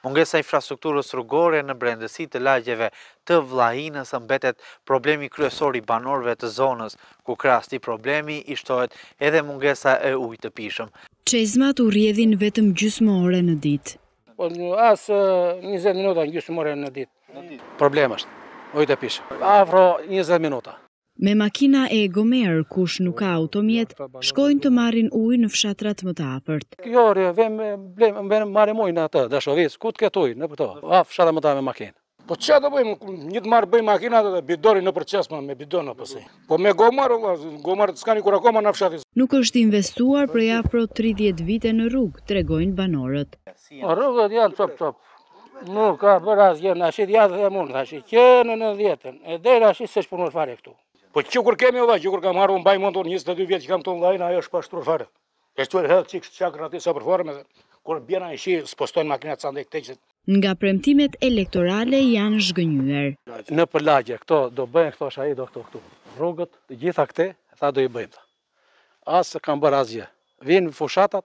Mungesa e infrastrukturës rrugore në brendësi të lagjeve të Vllahinës mbetet problemi kryesor i banorëve të zonës, ku krahas këtij problemi i shtohet edhe mungesa e ujit të pijshëm. Çezmat u rrjedhin vetëm gjysmë ore në ditë. Po as 20 minuta gjysmë ore në ditë. Problem është uji i pijshëm. Afro 20 minuta. Me makina e gomerë, kush nuk ka automjet, shkojnë të marrin ujë në fshatrat më të afërt. Jo, re, vem, blem, vem, marrim ujë në atë, Dashovic, ku të ketë ujë, nëpër këto, fshatra më të me makinë. Po ç'të bëjmë, një të marë bëjmë makinat dhe bidoni nëpër çezma me bidona përsi. Po, po me gomar, gomar të skani kur akoma në fshatis. Nuk është investuar prej afro 30 vite në rrugë, tregojnë banorët. Rrugët janë top top. Nuk ka bërë asgjë, na shit ja dhe mund tash. Që në 90-ën, e deri tashi s'është punuar fare këtu. Po që kur kemi vëlla, që kur kam harruar mbaj mend unë 22 vjet që kam këtu në Vllahinë, ajo është pashtuar fare. E shtuar hedhin një çik çakull aty sa për formë. Dhe kur bjen ai shi, spostojnë makinat sa andej këtej. Nga premtimet elektorale janë zhgënjyer. Nëpër lagje, këto do bëhen, këto është ai do këto këtu. Rrugët, të gjitha këtej, tha do i bëjmë tha. As kanë bërë asgjë. Vijnë fushatat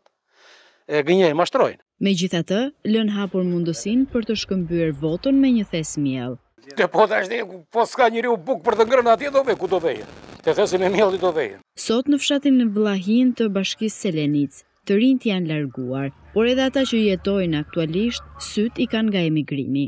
e gënjejnë, mashtrojnë. Megjithatë, lënë hapur mundësinë për të shkëmbyer votën me një thes miell. E po tashti, po s'ka njeriu bukë për të ngrënë atje do vejë ku do vejë. Te thesi i miellit do vejë. Sot në fshatin Vllahinë të bashkisë Selenicë, të rinjtë janë larguar, por edhe ata që jetojnë aktualisht sytë i kanë nga emigrimi.